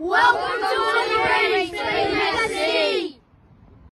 Welcome